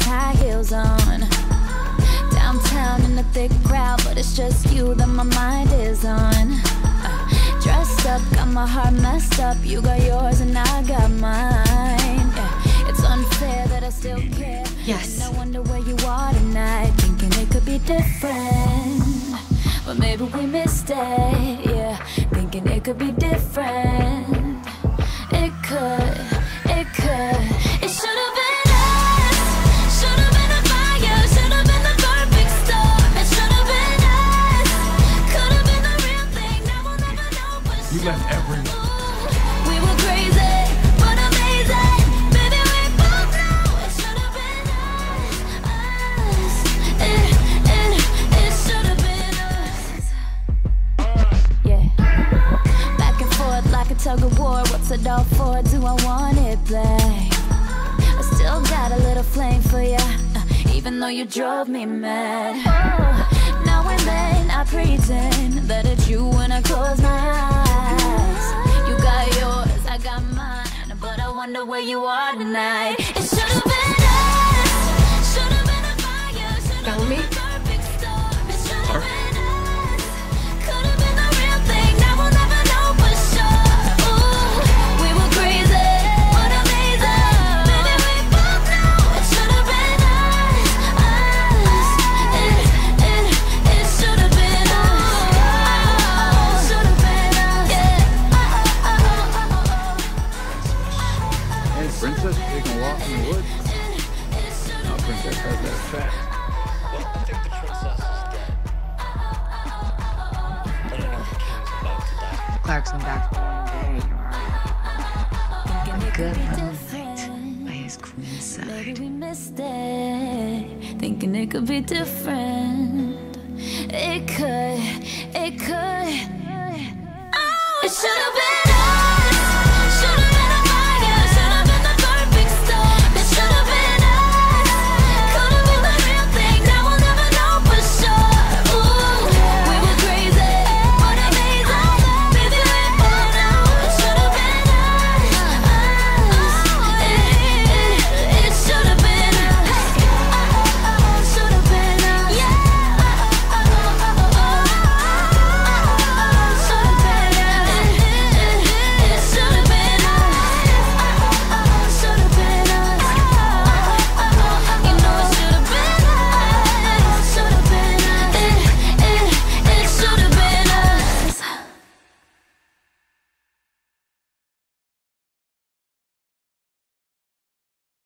these high heels on. Downtown in a thick crowd, but it's just you that my mind is on. Uh, dressed up, got my heart messed up. You got yours and I got mine. Yeah, it's unfair that I still care. Yes. And I wonder where you are tonight, thinking it could be different. But maybe we missed it, You left everyone. we were crazy. Yeah. Back and forth like a tug of war. What's it all for? Do I want it back? I still got a little flame for ya, uh, even though you drove me mad. Oh, wonder where you are tonight. Well, I think the princess is dead. Know the king's about to die. Clarkson back. Thinking it could be different. It could, it could. Oh, it should have been.